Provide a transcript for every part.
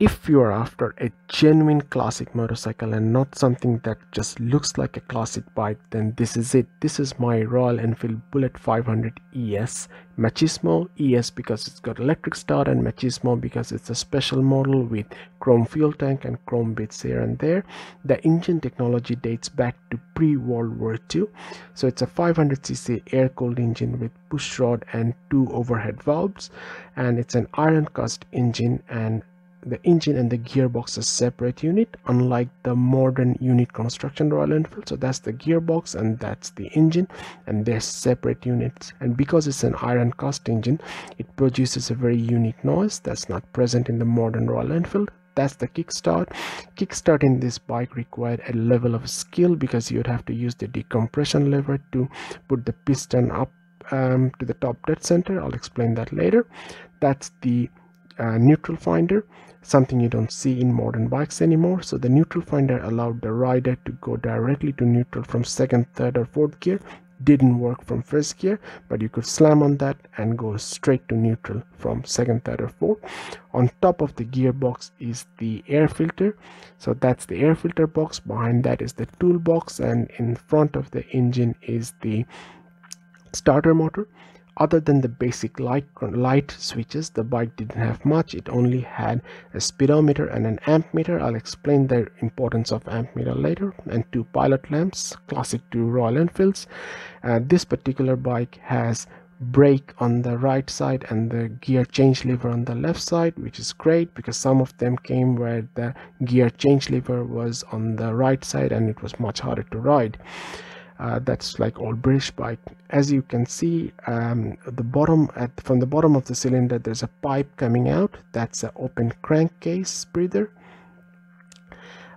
if you are after a genuine classic motorcycle and not something that just looks like a classic bike then this is it. This is my royal enfield bullet 500 es machismo. Es because it's got electric start and machismo because it's a special model with chrome fuel tank and chrome bits here and there. The engine technology dates back to pre-world war ii so it's a 500cc air-cooled engine with push rod and two overhead valves. And it's an iron cast engine and the engine and the gearbox is separate unit unlike the modern unit construction Royal Enfield. So that's the gearbox and that's the engine and they're separate units. And because it's an iron cast engine it produces a very unique noise that's not present in the modern Royal Enfield. That's the kickstart. Kickstart in this bike required a level of skill because you'd have to use the decompression lever to put the piston up um, to the top dead center. I'll explain that later. That's the uh, neutral finder something you don't see in modern bikes anymore. So the neutral finder allowed the rider to go directly to neutral from second third or fourth gear. Didn't work from first gear but you could slam on that and go straight to neutral from second third or fourth. On top of the gearbox is the air filter. So that's the air filter box. Behind that is the toolbox and in front of the engine is the starter motor. Other than the basic light light switches the bike didn't have much. It only had a speedometer and an amp meter i'll explain the importance of amp meter later. And two pilot lamps classic to royal enfields. Uh, this particular bike has brake on the right side and the gear change lever on the left side which is great because some of them came where the gear change lever was on the right side and it was much harder to ride uh, that's like old British bike. As you can see um, the bottom at from the bottom of the cylinder there's a pipe coming out. That's an open crankcase breather.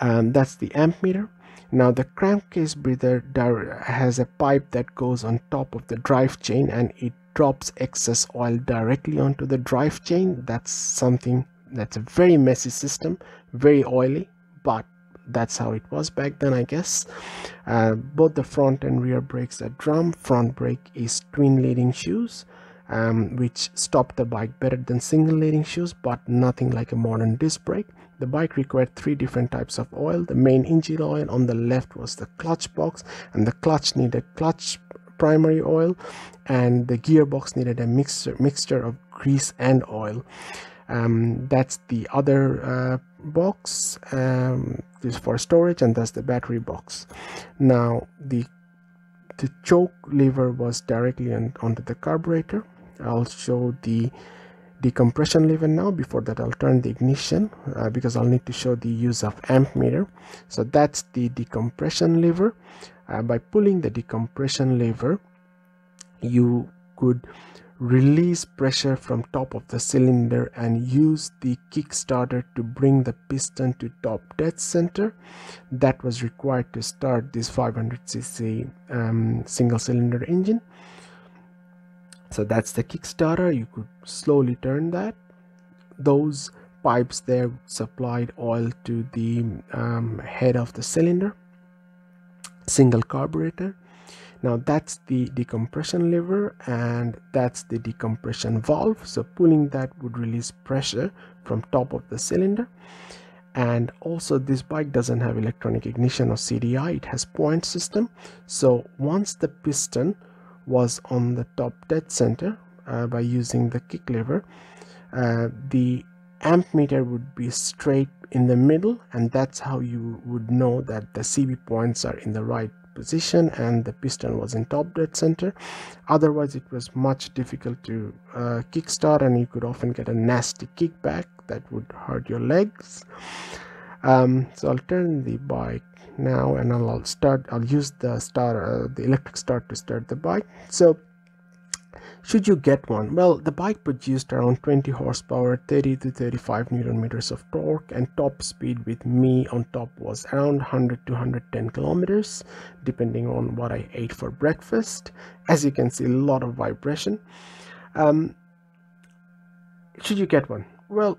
Um, that's the amp meter. Now the crankcase breather has a pipe that goes on top of the drive chain and it drops excess oil directly onto the drive chain. That's something that's a very messy system very oily but that's how it was back then i guess. Uh, both the front and rear brakes are drum. Front brake is twin leading shoes um, which stop the bike better than single leading shoes but nothing like a modern disc brake. The bike required three different types of oil. The main engine oil on the left was the clutch box and the clutch needed clutch primary oil and the gearbox needed a mixture mixture of grease and oil um, that's the other uh, box um, this for storage and that's the battery box. Now the the choke lever was directly on, onto the carburetor. I'll show the decompression lever now before that I'll turn the ignition uh, because I'll need to show the use of amp meter. So that's the decompression lever. Uh, by pulling the decompression lever you could release pressure from top of the cylinder and use the kickstarter to bring the piston to top dead center. That was required to start this 500cc um, single cylinder engine. So that's the kickstarter. You could slowly turn that. Those pipes there supplied oil to the um, head of the cylinder single carburetor now that's the decompression lever and that's the decompression valve. So pulling that would release pressure from top of the cylinder. And also this bike doesn't have electronic ignition or CDI it has point system. So once the piston was on the top dead center uh, by using the kick lever uh, the amp meter would be straight in the middle. And that's how you would know that the CB points are in the right position and the piston was in top dead center. Otherwise it was much difficult to uh, kickstart and you could often get a nasty kickback that would hurt your legs. Um, so I'll turn the bike now and I'll start I'll use the start uh, the electric start to start the bike. So should you get one? Well, the bike produced around 20 horsepower, 30 to 35 newton meters of torque, and top speed with me on top was around 100 to 110 kilometers, depending on what I ate for breakfast. As you can see, a lot of vibration. Um, should you get one? Well,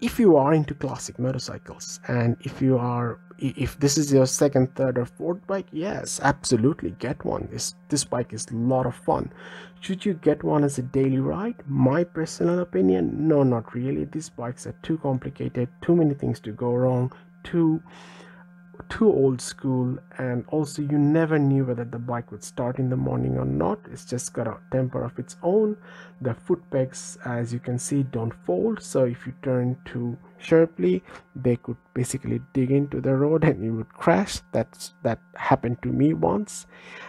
if you are into classic motorcycles and if you are if this is your second third or fourth bike yes absolutely get one. This this bike is a lot of fun. Should you get one as a daily ride? My personal opinion no not really. These bikes are too complicated too many things to go wrong too too old school and also you never knew whether the bike would start in the morning or not. It's just got a temper of its own. The foot pegs as you can see don't fold so if you turn too sharply they could basically dig into the road and you would crash. That's that happened to me once.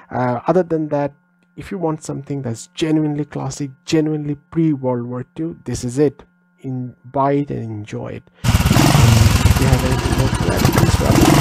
Uh, other than that if you want something that's genuinely classic genuinely pre-world war ii this is it. In buy it and enjoy it. You have anything more to add, please